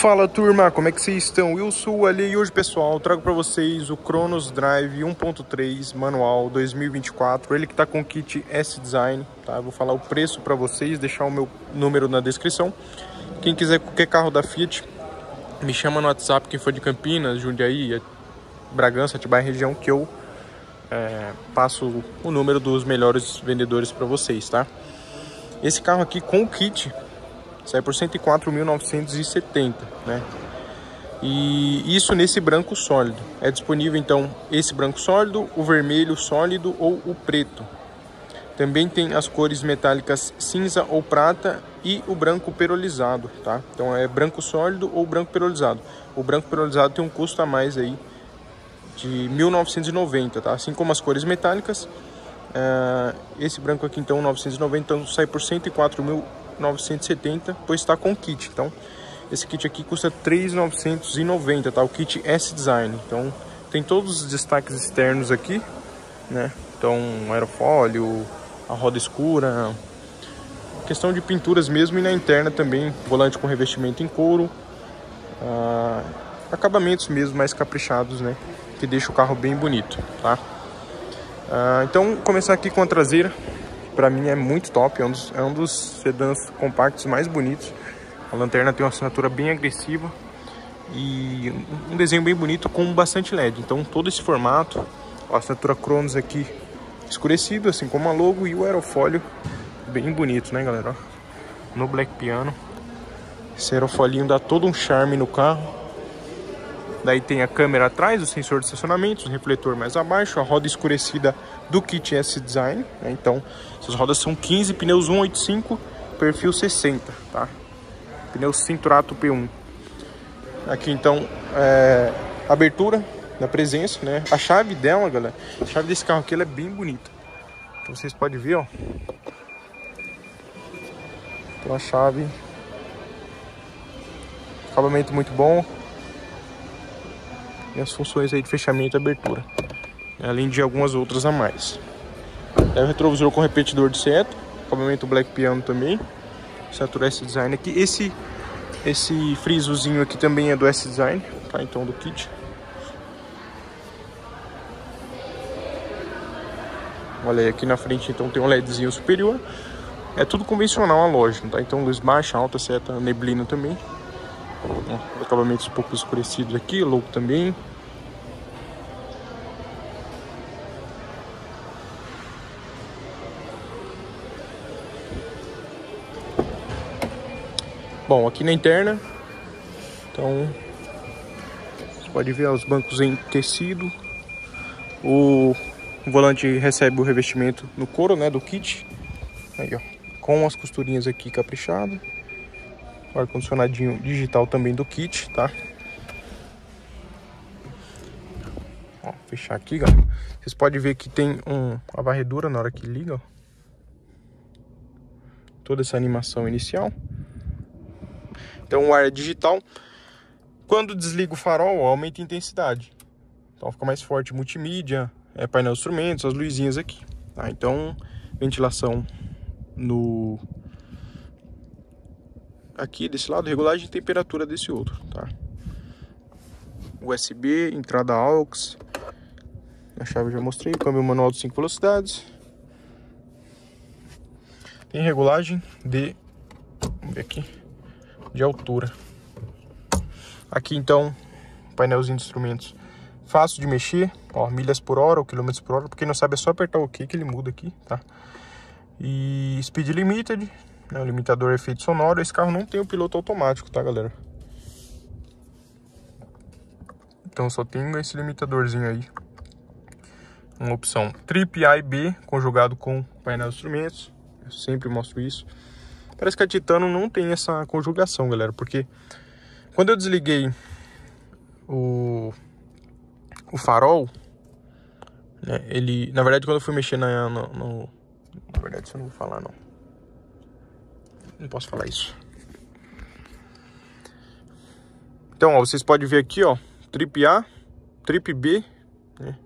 Fala turma, como é que vocês estão? Eu sou o Ali e hoje pessoal trago para vocês o Cronos Drive 1.3 manual 2024 Ele que está com kit S-Design, tá? Eu vou falar o preço para vocês, deixar o meu número na descrição Quem quiser qualquer carro da Fiat, me chama no WhatsApp, quem for de Campinas, Jundiaí, Bragança, Atibaia região Que eu é, passo o número dos melhores vendedores para vocês, tá? Esse carro aqui com o kit sai por 104.970, né? E isso nesse branco sólido. É disponível então esse branco sólido, o vermelho sólido ou o preto. Também tem as cores metálicas cinza ou prata e o branco perolizado, tá? Então é branco sólido ou branco perolizado. O branco perolizado tem um custo a mais aí de 1990, tá? Assim como as cores metálicas. Uh, esse branco aqui então 990 então sai por 104 mil 970, pois está com kit. Então, esse kit aqui custa 3.990, tá? O kit S-Design. Então, tem todos os destaques externos aqui, né? Então, aerofólio, a roda escura, questão de pinturas mesmo e na interna também, volante com revestimento em couro, uh, acabamentos mesmo mais caprichados, né? Que deixa o carro bem bonito, tá? Uh, então, começar aqui com a traseira para mim é muito top, é um, dos, é um dos sedãs compactos mais bonitos. A lanterna tem uma assinatura bem agressiva e um desenho bem bonito com bastante LED. Então todo esse formato, a assinatura Cronos aqui escurecido, assim como a logo e o aerofólio bem bonito, né galera? No Black Piano. Esse aerofolinho dá todo um charme no carro. Daí tem a câmera atrás, o sensor de estacionamento, o refletor mais abaixo, a roda escurecida do kit S-Design. Né? Então, essas rodas são 15, pneus 185, perfil 60, tá? Pneu Cinturato P1. Aqui então, é, abertura da presença, né? A chave dela, galera, a chave desse carro aqui ela é bem bonita. Então vocês podem ver, ó. Então a chave, acabamento muito bom, e as funções aí de fechamento e abertura, além de algumas outras a mais. É o retrovisor com repetidor de seta, acabamento Black Piano também, Satura S-Design aqui. Esse, esse frisozinho aqui também é do S-Design, tá? Então do kit. Olha aí, aqui na frente então tem um LEDzinho superior. É tudo convencional a loja, tá? Então luz baixa, alta, seta, neblina também. Acabamentos um pouco escurecidos aqui, logo também. Bom, aqui na interna, então você pode ver os bancos em tecido. O volante recebe o revestimento no couro, né, do kit. Aí, ó, com as costurinhas aqui caprichado ar condicionadinho digital também do kit, tá? Ó, fechar aqui, galera. Vocês podem ver que tem um, a varredura na hora que liga, ó. Toda essa animação inicial. Então o ar é digital. Quando desliga o farol, aumenta a intensidade. Então fica mais forte multimídia, é, painel de instrumentos, as luzinhas aqui. Tá? Então, ventilação no aqui desse lado, regulagem de temperatura desse outro, tá? USB, entrada AUX, a chave já mostrei, câmbio manual de 5 velocidades. Tem regulagem de, vamos ver aqui, de altura. Aqui então, painelzinho de instrumentos fácil de mexer, ó, milhas por hora ou quilômetros por hora, porque não sabe é só apertar o OK que ele muda aqui, tá? E speed limited, né, o limitador efeito sonoro. Esse carro não tem o piloto automático, tá, galera? Então só tem esse limitadorzinho aí. Uma opção trip A e B conjugado com painel de instrumentos. Eu sempre mostro isso. Parece que a Titano não tem essa conjugação, galera, porque quando eu desliguei o, o farol, né, ele, na verdade, quando eu fui mexer na, no, no, na verdade, isso eu não vou falar não. Não posso falar isso. Então, ó, vocês podem ver aqui, ó, trip A, trip B, né?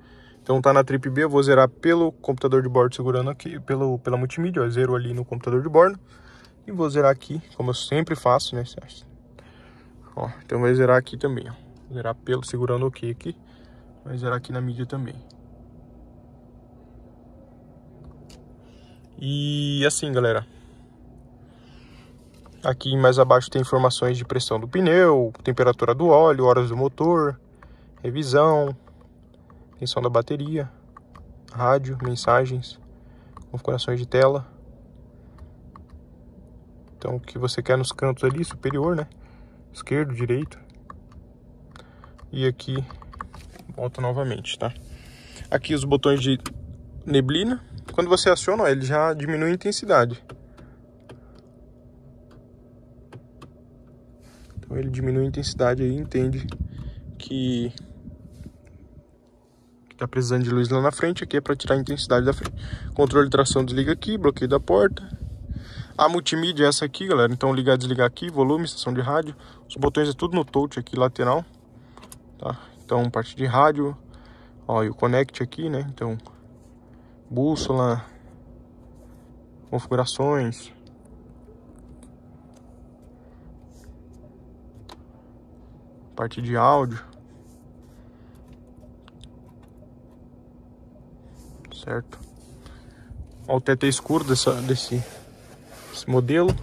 Então tá na trip B, eu vou zerar pelo computador de bordo segurando aqui, pelo, pela multimídia, ó, zero ali no computador de bordo. E vou zerar aqui, como eu sempre faço, né? Ó, então vai zerar aqui também, ó. Zerar pelo, segurando o OK aqui. Vai zerar aqui na mídia também. E assim, galera. Aqui mais abaixo tem informações de pressão do pneu, temperatura do óleo, horas do motor, revisão, tensão da bateria, rádio, mensagens, configurações de tela. Então o que você quer nos cantos ali, superior, né? Esquerdo, direito. E aqui volta novamente, tá? Aqui os botões de neblina. Quando você aciona, ó, ele já diminui a intensidade. Então ele diminui a intensidade aí, entende que tá precisando de luz lá na frente, aqui é para tirar a intensidade da frente. Controle de tração desliga aqui, bloqueio da porta. A multimídia é essa aqui, galera. Então ligar, desligar aqui, volume, estação de rádio. Os botões é tudo no touch aqui lateral, tá? Então parte de rádio, ó, e o connect aqui, né? Então bússola, configurações, parte de áudio. Certo? Ó, o é escuro dessa, desse, modelo.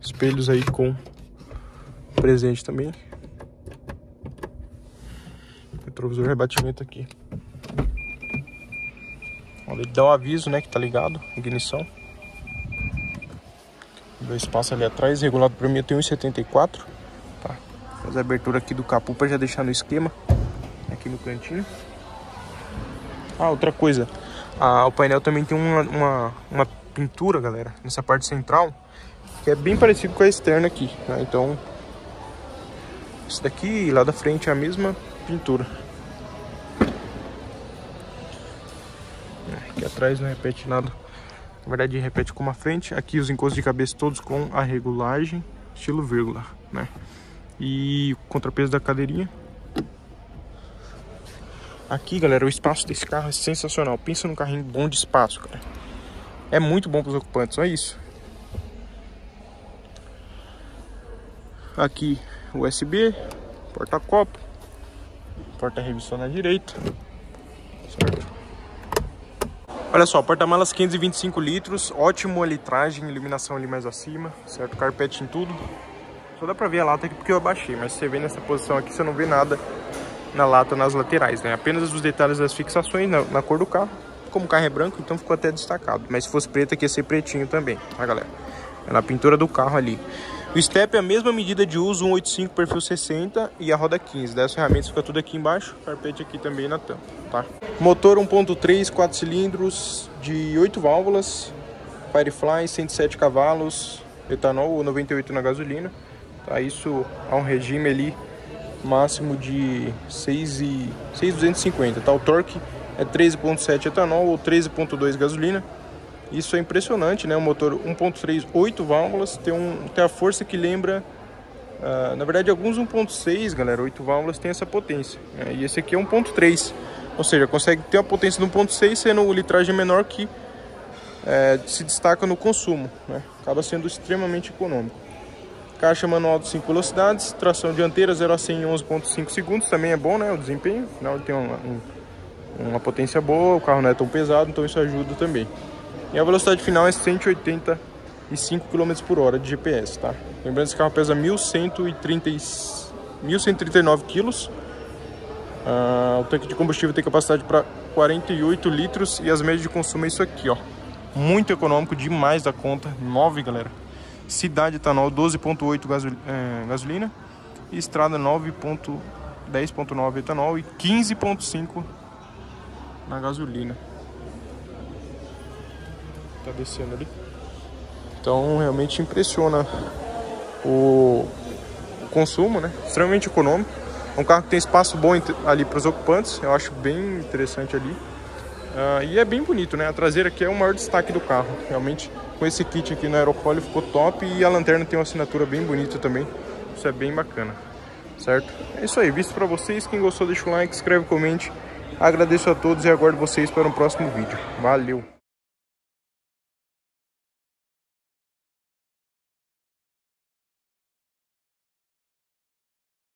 Espelhos aí com presente também. Retrovisor rebatimento aqui. Ele dá o um aviso, né, que tá ligado, ignição. O espaço ali atrás, regulado para mim, eu tenho 1,74 Fazer a abertura aqui do capô para já deixar no esquema. Aqui no cantinho. Ah, outra coisa. Ah, o painel também tem uma, uma, uma, pintura, galera, nessa parte central. Que é bem parecido com a externa aqui. Né? Então, esse daqui lá da frente é a mesma pintura. Aqui atrás não repete nada. Na verdade, repete como a frente. Aqui os encostos de cabeça todos com a regulagem, estilo vírgula, né? e o contrapeso da cadeirinha. Aqui, galera, o espaço desse carro é sensacional. Pensa num carrinho bom de espaço, cara. É muito bom para os ocupantes, olha isso. Aqui, USB, porta-copo, porta-revisão na direita. Olha só, porta-malas 525 litros, ótimo a litragem, iluminação ali mais acima, certo? Carpete em tudo. Só dá pra ver a lata aqui porque eu abaixei, mas você vê nessa posição aqui, você não vê nada na lata nas laterais, né? Apenas os detalhes das fixações na, na cor do carro. Como o carro é branco, então ficou até destacado. Mas se fosse preto aqui ia ser pretinho também, tá galera? É na pintura do carro ali. O step é a mesma medida de uso, 185 perfil 60 e a roda 15. Das ferramentas fica tudo aqui embaixo, carpete aqui também na tampa, tá? Motor 1.3, 4 cilindros de 8 válvulas, Firefly, 107 cavalos, etanol ou 98 na gasolina. Tá? Isso a um regime ali máximo de 6,250. Tá? O torque é 13.7 etanol ou 13.2 gasolina. Isso é impressionante, né? O motor 1.3, 8 válvulas, tem, um, tem a força que lembra... Uh, na verdade, alguns 1.6, galera, 8 válvulas tem essa potência. Né? E esse aqui é 1.3. Ou seja, consegue ter a potência do 1.6 sendo o litragem menor que é, se destaca no consumo. Né? Acaba sendo extremamente econômico. Caixa manual de 5 velocidades, tração dianteira 0 a 100 em 11.5 segundos, também é bom, né? O desempenho, afinal tem uma, um, uma potência boa, o carro não é tão pesado, então isso ajuda também. E a velocidade final é 185 km por hora de GPS, tá? Lembrando que esse carro pesa 1.130, 1.139 kg. Ah, o tanque de combustível tem capacidade para 48 litros e as médias de consumo é isso aqui, ó. Muito econômico, demais da conta. 9, galera. Cidade etanol 12.8 gasol é, gasolina. E estrada 9.10.9 etanol e 15.5 na gasolina. Tá descendo ali. Então realmente impressiona o, consumo, né? Extremamente econômico. É um carro que tem espaço bom ali para os ocupantes. Eu acho bem interessante ali. Uh, e é bem bonito, né? A traseira aqui é o maior destaque do carro. Realmente, com esse kit aqui no aerofólio ficou top. E a lanterna tem uma assinatura bem bonita também. Isso é bem bacana, certo? É isso aí, visto para vocês. Quem gostou, deixa o like, escreve, comente. Agradeço a todos e aguardo vocês para um próximo vídeo. Valeu!